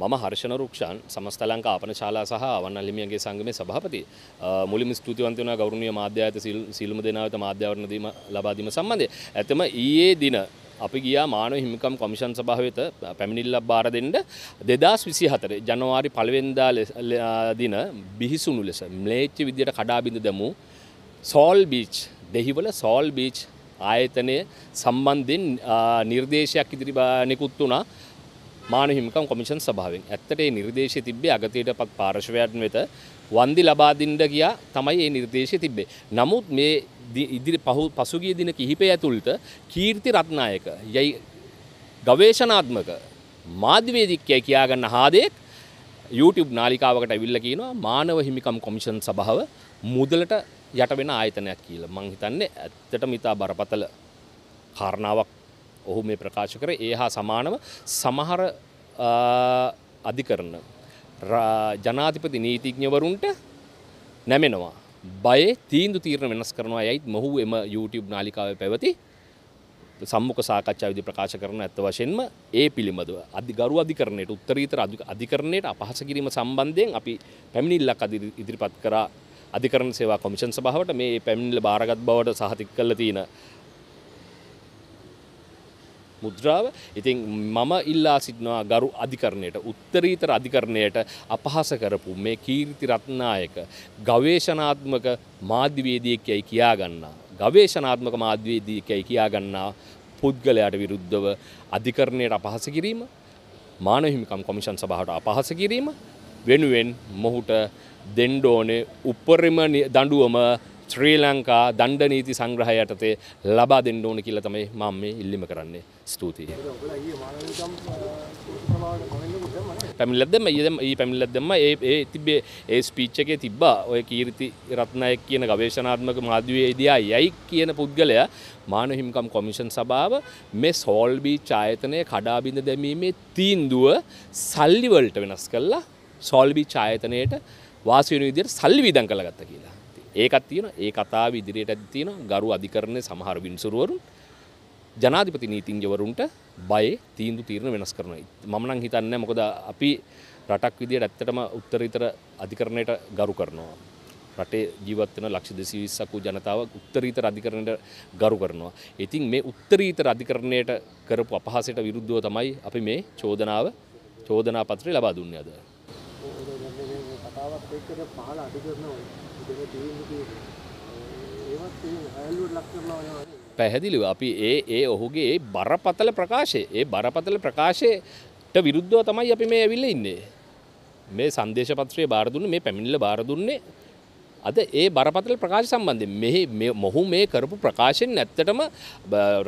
මම හර්ෂණ රුක්ෂන් සමස්ත ලංකා ආපන ශාලා සහ අවන්නල්ලිමියගේ සංගමේ සභාපති. මුලින් ස්තුතිවන්ත වන ගෞරවනීය මාධ්‍යායත සියලුම දෙනාවත මාධ්‍යවරණ දීම ලබා දීම සම්බන්ධය. ඇතම ඊයේ දින අපි ගියා මානව හිමිකම් කොමිෂන් සභාව වෙත පැමිණිල්ලක් බාර දෙන්න දෙදස් විසි හතර ජනවාරි පළවෙන්දා දින බිහිසුණු ලෙස ම්ලේච්ච විදියට කඩාබිඳ දැමූ Soul Beach Dehiwala Soul Beach ආයතනය සම්බන්ධෙන් නිර්දේශයක් ඉදිරි නිකුත් වුණා. මාන හිමිකම් කොමිෂන් සභාවෙන් ඇත්තට ඒ නිර්දේශය තිබ්බේ අගතයට පත් පාර්ශවයන් වෙත වන්දි ලබාදින්ට කියා තමයි ඒ නිර්දේශය තිබ්බේ. නමුත් මේ ඉදිරි පහු පසුගිය දින කිහිපය ඇතුළට කීර්ති රත්නායක යයි ගවේශනාත්මක මාධ්‍යවේදික්‍යය කියාගන්න හාදෙක් YouTube නාලිකාවකට ඇවිල්ල කියනවා මානව හිමිකම් කොමිෂන් සභාව මුදලට යට වෙන ආයතනයක් කියල මං හිතන්නේ ඇත්තට මිතා බරපතල කාරණාවක් ඔහු මේ ප්‍රකාශ කර. ඒ හා සමානව සමහර අධිකරන ජනාතිපති නීතිඥවරුන්ට නැමෙනවා. බය තීන්දු තීරණ වෙනස් කරනවා යයිත් මොහු එම YouTube නාලිකාව පැවති සම්මුඛ සාකච්ඡා විදි ප්‍රකාශ කරන ඇත්ත වශයෙන්ම ඒ පිළිබඳව අධි ගරු අධිකරණයට උත්තරීතර අධිකරණයට අපහස කිරීම සම්බන්ධයෙන් අපි පැමිණිල්ලක් ඉදිරිපත් කරා. අධිකරණ සේවා කොමිෂන් සභාවට මේ පැමිණිල්ල බාරගත් බවට සහතික කළ තියෙන මුද්‍රාව ඉතින් මම ඉල්ලා සිටිනවා ගරු අධිකරණයට උත්තරීතර අධිකරණයට අපහස කරපු මේ කීර්ති රත්නායක ගවේශනාත්මක මාධ්‍යවේදියෙක්යයි කියාගන්නා. ගවේශනාත්මක මාධ්‍යවේදියෙක්යයි කියාගන්නා පුද්ගලයාට විරුද්ධව අධිකරණයට අපහස කිරීම මානහිමිකම් කොමිෂන් සභාවට අපහස කිරීම වෙනුවෙන් මොහුට දෙන්ඩෝනේ උපරිම දඩුවම ශ්‍රී ලංකා දණ්ඩ නීති සංග්‍රහය යටතේ ලබා දෙන්න ඕන කියලා තමයි මම මේ ඉල්ලිම කරන්නේ ස්තුතියි. පැමිල්ලත් දෙම ඊදම ඒ පැමිල්ලත් දෙම ඒ ඒ තිබේ ඒ ස්පීච් එකේ තිබ්බා ඔය කීර්ති රත්නායක කියන ගවේෂණාත්මක මාධ්‍යවේදියා යයි කියන පුද්ගලයා මානව හිමිකම් කොමිෂන් සභාව මේ සෝල් බීච් ආයතනය කඩාබිඳ දැමීමේ තීන්දුව සල්ලි වලට වෙනස් කළා සෝල් බීච් ආයතනයට වාසි වෙන විදිහට සල්ලි වියදම් කළා කියලා. ඒකත් තියෙන ඒ කතාව ඉදිරියට තියෙන ගරු අධිකරණය සමහර වින්සුරුවරුන් ජනාධිපති නීතිංජවරුන්ට බය තීන්දු තීරණ වෙනස් කරනයි. මමනං හිතන්න මොකද අපි රටක් විදියට ඇත්තටම උත්තරීතර අධිකරණයට ගරු කරනවා. රටේ ජීවත්වන ලක්ෂ දෙසිවිස්සකු ජනතාව උත්තරීතර අධිකරණයට ගරු කරනවා. ඉතින් මේ උත්තරීතර අධිකරණයට කරපු අපහසට විරුද්ධව තමයි අපි මේ චෝදනාව චෝදනා පත්‍රය ලබා දුන්න අද. කතාවත් එක්ක පහල අධිකරණ පැහැදිලිව අපි ඒ ඒ ඔහුගේ බරපතල ප්‍රකාශය ඒ බරපතල ප්‍රකාශයට විරුද්ධව තමයි අපි මේ ඇවිල්ල ඉන්නේ. මේ සංදේශපත්‍රය බාරදුන්න මේ පැමිණිල්ල බාරදුන්නේ අද ඒ බරපතල ප්‍රකාශ සම්බන්ධය මෙහි මොහු මේ කරපු ප්‍රකාශයෙන් ඇත්තටම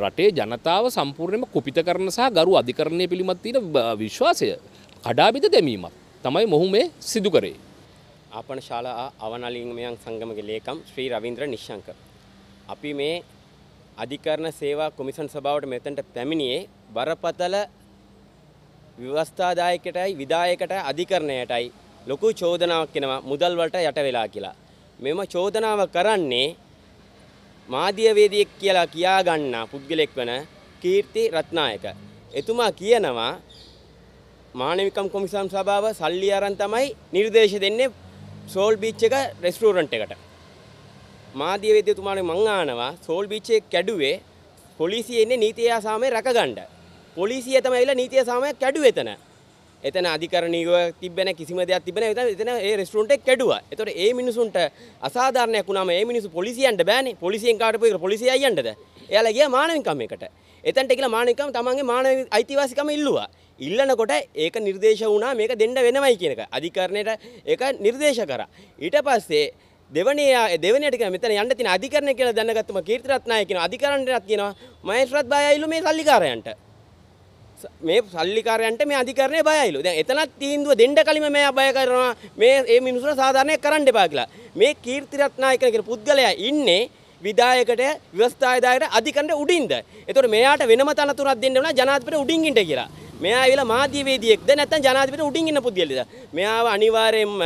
රටේ ජනතාව සම්පූර්ණයම කුපිත කරන සහ ගරු අධිකරණය පිළිබඳ තියෙන විශ්වාසය කඩාබිද දැමීමක් තමයි මොහු මේ සිදු කරේ. ආපන ශාලා අවනලිංගමයන් සංගමගේ ලේකම් ශ්‍රී රවීන්ද්‍ර නිශ්ශංක. අපි මේ අධිකරණ සේවා කොමිසන් සභාවට මෙතැන්ට පැමිණියේ බරපතල ව්‍යවස්ථාදායකටයි විදායකට අධිකරණයටයි ලොකු චෝදනාවක් කෙනවා මුදල් වලට යට වෙලා කියලා. මෙම චෝදනාව කරන්නේ මාධ්‍යවේදියෙක් කියලා කියාගන්නා පුද්ගලෙක් වන කීර්ති රත්නායක. එතුමා කියනවා මානවිකම් කොමිසම් සභාව සල්ලි අරන් තමයි නිර්දේශ දෙන්නේ සෝල් බීච් එක රෙස්ටෝරන්ට් එකට. මාධ්‍යවේදියතුමාට මං ආනවා සෝල් බීච් එක කැඩුවේ පොලිසිය එන්නේ නීතිය සාමය රැකගන්න. පොලිසිය තමයි ඇවිල්ලා නීතිය සාමය කැඩුවේ එතන. එතන අධිකරණීයව තිබෙන කිසිම දෙයක් තිබෙන එතන එතන ඒ රෙස්ටෝරන්ට් එක කැඩුවා. ඒතකොට ඒ මිනිසුන්ට අසාධාරණයක් වුණාම ඒ මිනිස්සු පොලිසියන්ට බෑනේ. පොලිසියෙන් කාට පොයි පොලිසිය අයියන්ටද? එයාලා ගියා මානවිකම් එකට. එතනට කියලා මානවිකම් තමන්ගේ මානව අයිතිවාසිකම ඉල්ලුවා. ඉල්ලනකොට ඒක නිර්දේශ වුණා මේක දෙන්න වෙනවයි කියන එක. අධිකරණයට ඒක නිර්දේශ කරා. ඊට පස්සේ දෙවනේ දෙවනට කියන මෙතන යන්න තියෙන අධිකරණය කියලා දැනගත්තම කීර්තිරත්නායක කියන අධිකරණයටත් කියනවා මහේස්ත්‍රාත් බයයිලු මේ සල්ලිකාරයන්ට. මේ සල්ලිකාරයන්ට මේ අධිකරණය බයයිලු. දැන් එතනත් තීන්දුව දෙන්න කලින්ම මෙයා බය කරනවා මේ මේ මිනිස්සුන්ට සාධාරණයක් කරන්න එපා කියලා. මේ කීර්තිරත්නායක කියන පුද්ගලයා ඉන්නේ විදායකට ව්‍යවස්ථායදායකට අධිකරණයට උඩින්ද. ඒතකොට මෙයාට වෙනම තනතුරක් දෙන්න ඕන ජනාධිපති උඩින් ඉන්න කියලා. මෙයා ඇවිල්ලා මාධ්‍යවේදියෙක්ද නැත්නම් ජනාධිපති උඩින් ඉන්න පුද්ගලෙද? මෙයාව අනිවාර්යයෙන්ම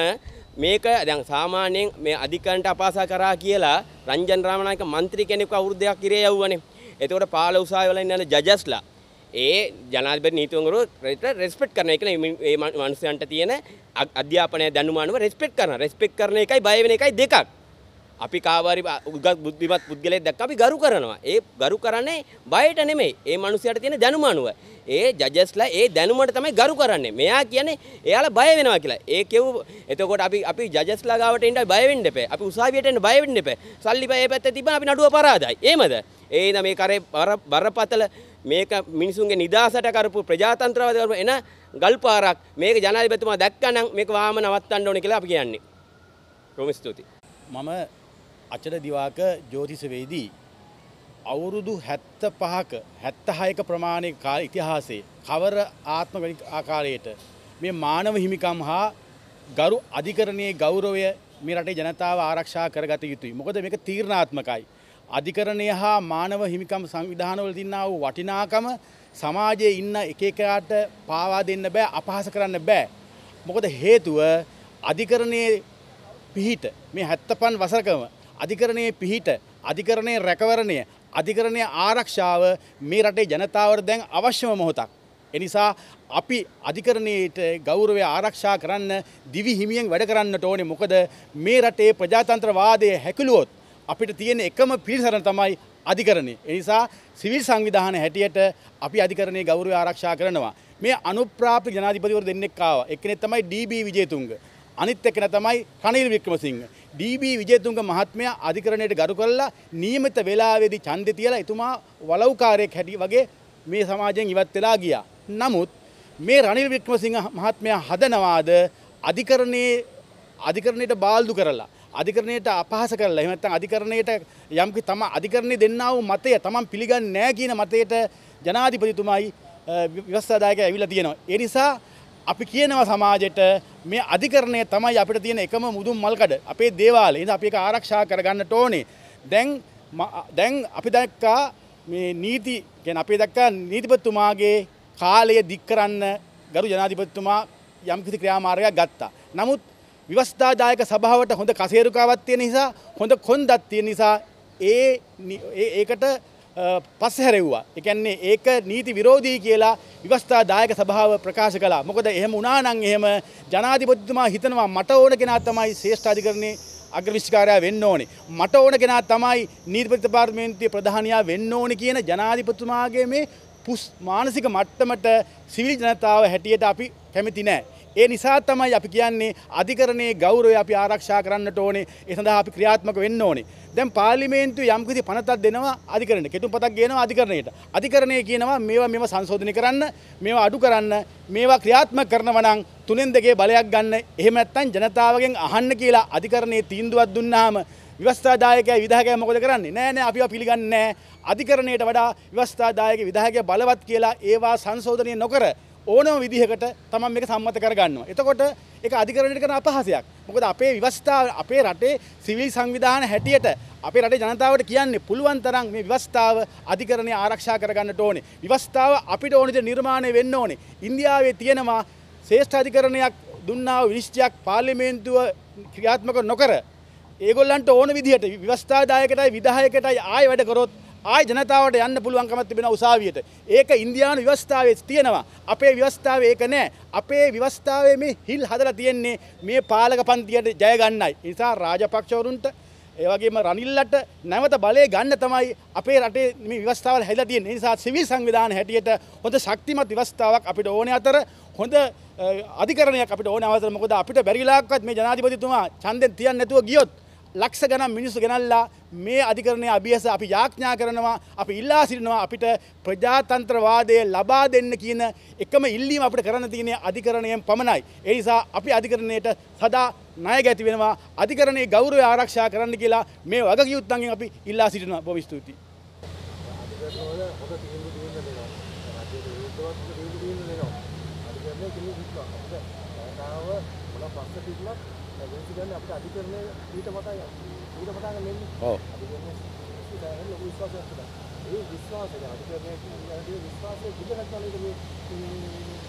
මේක දැන් සාමාන්‍යයෙන් මේ අධිකරණයට අපහාස කරා කියලා රංජන් රාමනායක മന്ത്രി කෙනෙක් අවුරුද්දයක් ඉරේ යවුවනේ. එතකොට පාල උසාවිවල ඉන්න ජජස්ලා ඒ ජනාධිපති නීතිවරයෙකුට රෙස්පෙක්ට් කරන එක ඒ මනුස්සයන්ට තියෙන අ- අධ්‍යාපනය දැනුමානුව රෙස්පෙක්ට් කරන රෙස්පෙක්ට් කරන එකයි බය වෙන එකයි දෙකක් අපි කාවාරි උගත් බුද්ධිමත් පුද්ගලයෙක් දැක්ක අපි ගරු කරනවා. ඒ ගරු කරන්නේ බයට නෙමෙයි. ඒ මනුස්සයාට තියෙන දැනුමානුව ඒ ජජස්ලා ඒ දැනුමට තමයි ගරු කරන්නේ. මෙයා කියන්නේ එයාලා බය වෙනවා කියලා. ඒ කෙව් එතකොට අපි අපි ජජස්ලා ගාවට එන්න බය වෙන්න එපා. අපි උසාවියට එන්න බය වෙන්න එපා. සල්ලි බය පැත්තේ තිබ්බම අපි නඩුව පරාදයි. එහෙමද? ඒ ඉතින් මේ කරේ බර- බරපතල මේක මිනිසුන්ගේ නිදාසට කරපු ප්‍රජාතන්ත්‍රවාද කරපු එන ගල් පාරක් මේක ජනාධිපතිතුමා දැක්කනම් මේක වාම නවත්තන්න ඕනේ කියලා අපි කියන්නේ. රොම ස්තුතියි. මම අචල දිවාක ජෝතිසවේදී අවුරුදු හැත්ත පහක හැත්තහයක ප්‍රමාණය කාල ඉතිහාසේ කවර ආත්ම ගණික ආකාරයට මේ මානව හිමිකම් හා ගරු අධිකරණයේ ගෞරවය මේ රටේ ජනතාව ආරක්ෂා කරගත යුතුයි. මොකද මේක තීරණාත්මකයි. අධිකරණය හා මානව හිමිකම් සංවිධානවල තින්නා වූ වටිනාකම සමාජයේ ඉන්න එක එකයාට පාවා දෙන්න බෑ අපහාස කරන්න බෑ. මොකද හේතුව අධිකරණයේ පිහිට මේ හැත්තපන් වසරකම අධිකරණයේ පිහිට අධිකරණයේ රැකවරණය අධිකරණය ආරක්ෂාව මේ රටේ ජනතාවට දැන් අවශ්‍යම මොහොතක්. එනිසා අපි අධිකරණයට ගෞරවය ආරක්ෂා කරන්න දිවි හිමියෙන් වැඩ කරන්නට ඕනේ මොකද මේ රටේ ප්‍රජාතන්ත්‍රවාදය හැකිලුවොත් අපිට තියෙන එකම පිළිසරණ තමයි අධිකරණය. එනිසා සිවිල් සංවිධාන හැටියට අපි අධිකරණයේ ගෞරවය ආරක්ෂා කරනවා. මේ අනුප්‍රාප්ත ජනාධිපතිවරු දෙන්නෙක් ආවා. එක්කෙනෙක් තමයි ඩී.බී. විජේතුංග. අනිත් එක්කෙන තමයි රනිල් වික්‍රමසිංහ. ඩී.බී. විජේතුංග මහත්මයා අධිකරණයට ගරු කරලා නියමිත වේලාවේදී ඡන්දෙ තියලා එතුමා වලව්කාරයෙක් හැටි වගේ මේ සමාජයෙන් ඉවත් වෙලා ගියා. නමුත් මේ රනිල් වික්‍රමසිංහ මහත්මයා හදනවාද අධිකරණයේ අධිකරණයට බාල්දු කරලා අධිකරණයට අපහස කරලා එහෙම නැත්නම් අධිකරණයට යම්කි තම අධිකරණයේ දෙන්නා වූ මතය තමන් පිළිගන්නේ නැහැ කියන මතයට ජනාධිපතිතුමයි අ, ව්‍යවස්ථාදායක ඇවිල්ලා තියෙනවා. ඒ නිසා අපි කියනවා සමාජයට මේ අධිකරණය තමයි අපිට තියෙන එකම මුදුන් මල්කඩ අපේ දේවාලේ. ඉතින් අපි ඒක ආරක්ෂා කරගන්නට ඕනේ. දැන් ම- දැන් අපි දැක්කා මේ නීති කියන්නේ අපි දැක්කා නීතිපතිතුමාගේ කාලය දික් කරන්න ගරු ජනාධිපතිතුමා යම්කිසි ක්‍රියාමාර්ගයක් ගත්තා. නමුත් විවස්ථාදායක සභාවට හොඳ කසේරුකාවක් තියෙන නිසා හොඳ කොන්දක් තියෙන නිසා ඒ නි- ඒ- ඒකට පස්ස හැරෙව්වා. ඒ කියන්නේ ඒක නීති විරෝධී කියලා විවස්ථාදායක සභාව ප්‍රකාශ කළා. මොකද එහෙම වුණා නම් එහෙම ජනාධිපතිතුමා හිතනවා මට ඕන කෙනා තමයි ශ්‍රේෂ්ඨ අධිකරණයේ අග්‍රවිශ්කාරයා වෙන්න ඕනේ. මට ඕන කෙනා තමයි නීතිපති දෙපාර්තමේන්තුවේ ප්‍රධානියා වෙන්න ඕනේ කියන ජනාධිපතිතුමාගේ මේ පුස් මානසික මට්ටමට සිවිල් ජනතාව හැටියට අපි කැමති නෑ. ඒ නිසා තමයි අපි කියන්නේ අධිකරණයේ ගෞරවය අපි ආරක්ෂා කරන්නට ඕනේ. ඒ සඳහා අපි ක්‍රියාත්මක වෙන්න ඕනේ. දැන් පාර්ලිමේන්තුවේ යම්කිසි පනතක් දෙනවා අධිකරණයට. කෙටුම්පතක් ගේනවා අධිකරණයට. අධිකරණය කියනවා මේවා මේවා සංශෝධනය කරන්න, මේවා අඩු කරන්න, මේවා ක්‍රියාත්මක කරනවා නම් තුනෙන් දෙකේ බලයක් ගන්න. එහෙම නැත්නම් ජනතාවගෙන් අහන්න කියලා අධිකරණයේ තීන්දුවක් දුන්නාම විවස්ථාදායකයා විධායකයා මොකද කරන්නේ? නෑ නෑ අපිව පිළිගන්නේ නෑ. අධිකරණයට වඩා විවස්ථාදායක විධායකයා බලවත් කියලා ඒවා සංශෝධනය නොකර ඕනම විදිහකට තමන් මේක සම්මත කරගන්නවා. එතකොට ඒක අධිකරණයට කරන අපහසයක්. මොකද අපේ විවස්ථාව අපේ රටේ සිවිල් සංවිධාන හැටියට අපේ රටේ ජනතාවට කියන්නේ පුළුවන් තරම් මේ විවස්ථාව අධිකරණය ආරක්ෂා කරගන්නට ඕනේ. විවස්ථාව අපිට ඕන විදිහට නිර්මාණය වෙන්න ඕනේ. ඉන්දියාවේ තියෙනවා ශ්‍රේෂ්ඨ අධිකරණයක් දුන්නා වූ විනිශ්චයක් පාර්ලිමේන්තුව ක්‍රියාත්මක නොකර ඒගොල්ලන්ට ඕන විදිහට විවස්ථාදායකටයි විදායකටයි ආය වැඩ කරොත් ආය ජනතාවට යන්න පුළුවන්කමත් තිබෙන උසාවියට. ඒක ඉන්දියානු ව්‍යවස්ථාවේ තියෙනවා. අපේ ව්‍යවස්ථාවේ ඒක නෑ. අපේ ව්‍යවස්ථාවේ මේ හිල් හදලා තියෙන්නේ මේ පාලක පන්තියට ජය ගන්නයි. ඒ නිසා රාජපක්ෂවරුන්ට ඒ වගේම රනිල්ලට නැවත බලය ගන්න තමයි අපේ රටේ මේ ව්‍යවස්ථාවල් හැදලා තියෙන්නේ. ඒ නිසා සිවිල් සංවිධාන හැටියට හොඳ ශක්තිමත් ව්‍යවස්ථාවක් අපිට ඕනේ අතර හොඳ අ, අධිකරණයක් අපිට ඕනේ අවසර මොකද අපිට බැරි වෙලාවකවත් මේ ජනාධිපතිතුමා ඡන්දෙන් තියන්නේ නැතුව ගියොත් ලක්ෂ ගණන් මිනිස්සු ගෙනල්ලා මේ අධිකරණය අභියස අපි යාඥා කරනවා අපි ඉල්ලා සිටිනවා අපිට ප්‍රජාතන්ත්‍රවාදය ලබා දෙන්න කියන එකම ඉල්ලීම අපිට කරන්න තියෙන අධිකරණයෙන් පමණයි. ඒ නිසා අපි අධිකරණයට සදා ණය ගැති වෙනවා අධිකරණයේ ගෞරවය ආරක්ෂා කරන්න කියලා මේ වගකියුත්තන්ගෙන් අපි ඉල්ලා සිටිනවා. බොහොම ස්තුතියි. ඔව්. ඒ විශ්වාසය අධිකරණය කියන විශ්වාසය දිගට යන එක මේ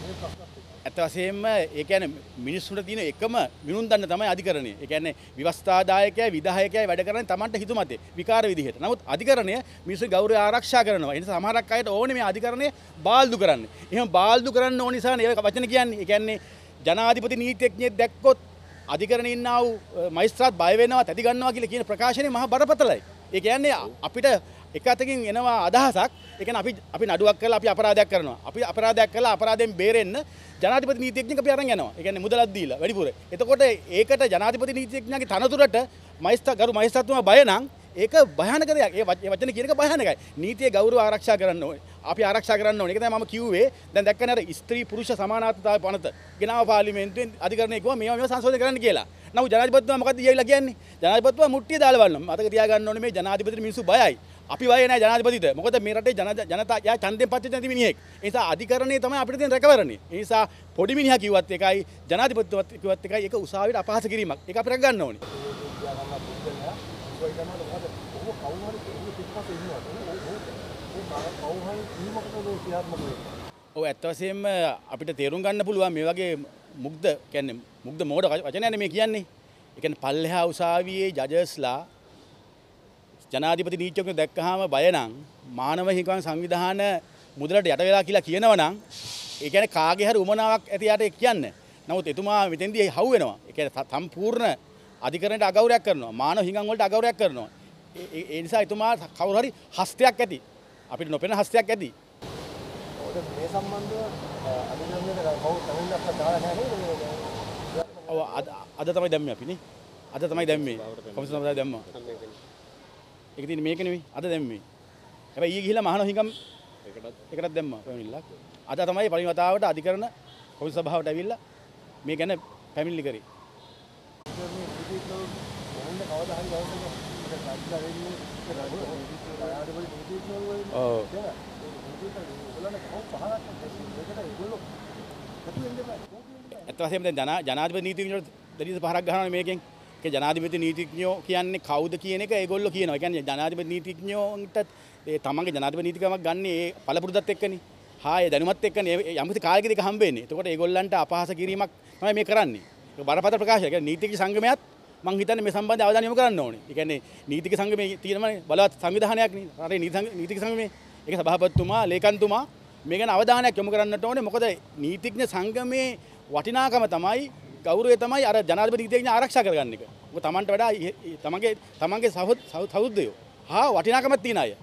මේ ප්‍රශ්නත් එක්ක. ඇත්ත වශයෙන්ම ඒ කියන්නේ මිනිස්සුන්ට තියෙන එකම මිනුම් දන්න තමයි අධිකරණය. ඒ කියන්නේ විවස්ථාදායකයයි විධායකයයි වැඩ කරන්නේ Tamanට හිතුමතේ විකාර විදිහට. නමුත් අධිකරණය මිනිස්සු ගෞරවය ආරක්ෂා කරනවා. ඒ නිසා සමහරක් අයට ඕනේ මේ අධිකරණය බාල්දු කරන්න. එහෙම බාල්දු කරන්න ඕන නිසා නේ වචන කියන්නේ. ඒ කියන්නේ ජනාධිපති නීතිඥයෙක් දැක්කොත් අධිකරණයේ ඉන්නා වූ මයිස්ත්‍රාත් බය වෙනවා තැති ගන්නවා කියලා කියන ප්‍රකාශනය මහා බරපතලයි. ඒ කියන්නේ අපිට එක අතකින් එනවා අදහසක් ඒ කියන්නේ අපි අපි නඩුවක් කරලා අපි අපරාධයක් කරනවා. අපි අපරාධයක් කරලා අපරාධයෙන් බේරෙන්න ජනාධිපති නීතිඥයෙක් අපි අරන් යනවා. ඒ කියන්නේ මුදලක් දීලා වැඩිපුර. එතකොට ඒකට ජනාධිපති නීතිඥයාගේ තනතුරට මයිස්ත්‍රා ගරු මයිස්ත්‍රාත්තුමා බය නම් ඒක භයානක දෙයක්. ඒ වච- ඒ වචන කියන එක භයානකයි. නීතිය ගෞරව ආරක්ෂා කරන්න ඕනේ. අපි ආරක්ෂා කරන්න ඕනේ. ඒක තමයි මම කිව්වේ. දැන් දැක්කනේ අර ස්ත්‍රී පුරුෂ සමානාත්මතාවය පනත. ගෙනාව පාර්ලිමේන්තුවෙන් අධිකරණය කිව්වා මේවා මේවා සංශෝධනය කරන්න කියලා. නමුත් ජනාධිපතිතුමා මොකද්ද කියලා කියන්නේ? ජනාධිපතිතුමා මුට්ටිය දාලා බලනවා. මතක තියාගන්න ඕනේ මේ ජනාධිපතිට මිනිස්සු බයයි. අපි බය නැහැ ජනාධිපතිට. මොකද මේ රටේ ජන ජනතා යා ඡන්දයෙන් පත් වෙච්ච නැති මිනිහෙක්. ඒ නිසා අධිකරණය තමයි අපිට තියෙන රැකවරණය. ඒ නිසා පොඩි මිනිහා කිව්වත් එකයි ජනාධිපතිතුමත් කිව්වත් එකයි ඒක උසාවියට අපහාස කිරීමක්. ඒක අපිට ගන්න ඕනේ. ගන්න පුද්ගලයා ඒ තමයි මොකද ඔහු කවුරු හරි කෙනෙක් පිටපස්සේ ඉන්නවා. ඔහු ඔහු කවුරු හරි කීමකට මේ ක්‍රියාත්මක වෙන්නේ. ඔව් ඇත්ත වශයෙන්ම අපිට තේරුම් ගන්න පුළුවන් මේ වගේ මුග්ධ කියන්නේ මුග්ධ මෝඩ වචනයනේ මේ කියන්නේ. ඒ කියන්නේ පල්ලෙහා උසාවියේ ජජස්ලා ජනාධිපති නීතිඥයෙක් දැක්කහම බය නම් මානව හිමිකම් සංවිධාන මුදලට යට වෙලා කියලා කියනවනම් ඒ කියන්නේ කාගේ හරි උමනාවක් ඇති යට ඒක කියන්නේ. නමුත් එතුමා මෙතෙන්දී හවු වෙනවා. ඒ කියන්නේ සම්පූර්ණ අධිකරණයට අගෞරවයක් කරනවා. මානව හිමිකම් වලට අගෞරවයක් කරනවා. ඒ- නිසා එතුමා කවුරු හරි හස්තයක් ඇති. අපිට නොපෙනෙන හස්තයක් ඇති. මේ සම්බන්ධව අධිකරණයට කවුරු තමින්වත් දාලා නැහැ ඔව් අද තමයි දැම්මේ අපි නේ. අද තමයි දැම්මේ. කොමිසම තමයි දැම්මා. ඒක තියෙන්නේ මේක නෙවෙයි. අද දැම්මේ. හැබැයි ඊයේ ගිහිල්ලා මහාන හිඟම් එකටත් දැම්මා පැමිණිල්ලක්. අද තමයි පළවෙනි වතාවට අධිකරණ කොමිසම සභාවට ඇවිල්ලා මේ ගැන පැමිණිලි කරේ. ඇත්ත වශයෙන්ම දැන් ජනා ජනාධිපති නීතිඥයෝ දෙලිස පහරක් ගහනවා මේකෙන්. ඒ ජනාධිපති නීතිඥයෝ කියන්නේ කවුද කියන එක ඒගොල්ලෝ කියනවා. ඒ කියන්නේ ජනාධිපති නීතිඥයෝන්ට ඒ තමන්ගේ ජනාධිපති නීතිකමක් ගන්න ඒ පළපුරුද්දත් එක්කනේ. හා ඒ දැනුමත් එක්කනේ ඒ යම්කිසි කාලයකදී ඒක හම්බෙන්නේ. එතකොට ඒගොල්ලන්ට අපහාස කිරීමක් තමයි මේ කරන්නේ. ඒක බරපතල ප්‍රකාශයක්. ඒ කියන්නේ නීතිඥ සංගමයත් මං හිතන්නේ මේ සම්බන්ධ අවධානය යොමු කරන්න ඕනේ. ඒ කියන්නේ නීතික සංගමයේ තියෙනමනේ බලවත් සංවිධානයක් නේ. රටේ නීති සංග- නීතික සංගමයේ ඒක සභාපතිතුමා, ලේකම්තුමා මේ ගැන අවධානයක් යොමු කරන්නට ඕනේ. මොකද නීතිඥ සංගමේ වටිනාකම තමයි ගෞරවය තමයි අර ජනාධිපති නීතිඥ ආරක්ෂා කරගන්න එක. මොකද Tamanට වඩා ඉහ- තමන්ගේ තමන්ගේ සහෝද සහෝදරයෝ හා වටිනාකමක් තියෙන අය.